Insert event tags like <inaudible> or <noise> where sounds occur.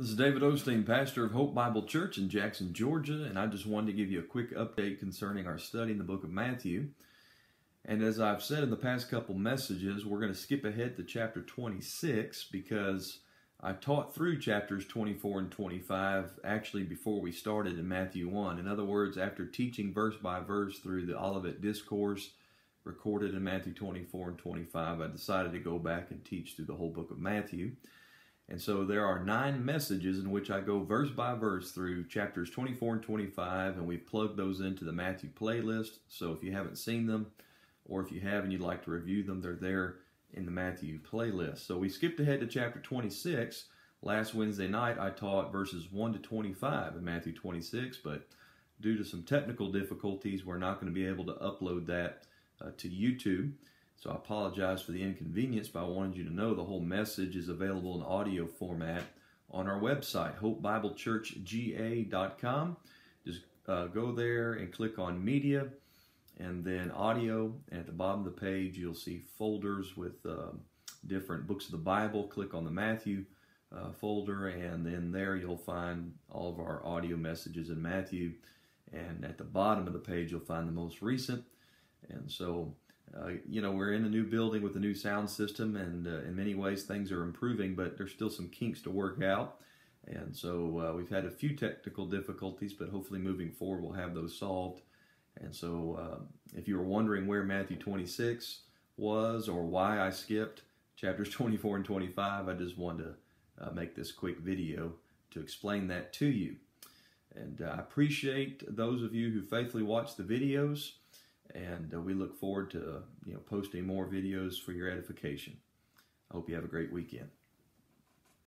This is David O'Steen, pastor of Hope Bible Church in Jackson, Georgia, and I just wanted to give you a quick update concerning our study in the book of Matthew. And as I've said in the past couple messages, we're going to skip ahead to chapter 26 because I taught through chapters 24 and 25 actually before we started in Matthew 1. In other words, after teaching verse by verse through the Olivet Discourse recorded in Matthew 24 and 25, I decided to go back and teach through the whole book of Matthew. And so there are nine messages in which I go verse by verse through chapters 24 and 25, and we've plugged those into the Matthew playlist. So if you haven't seen them, or if you have and you'd like to review them, they're there in the Matthew playlist. So we skipped ahead to chapter 26. Last Wednesday night I taught verses 1 to 25 in Matthew 26, but due to some technical difficulties, we're not going to be able to upload that uh, to YouTube. So I apologize for the inconvenience, but I wanted you to know the whole message is available in audio format on our website, hopebiblechurchga.com. Just uh, go there and click on media and then audio. And at the bottom of the page, you'll see folders with uh, different books of the Bible. Click on the Matthew uh, folder, and then there you'll find all of our audio messages in Matthew. And at the bottom of the page, you'll find the most recent. And so uh, you know, we're in a new building with a new sound system, and uh, in many ways things are improving, but there's still some kinks to work out. And so uh, we've had a few technical difficulties, but hopefully moving forward we'll have those solved. And so uh, if you were wondering where Matthew 26 was or why I skipped chapters <laughs> 24 and 25, I just wanted to uh, make this quick video to explain that to you. And I appreciate those of you who faithfully watch the videos and uh, we look forward to you know posting more videos for your edification. I hope you have a great weekend.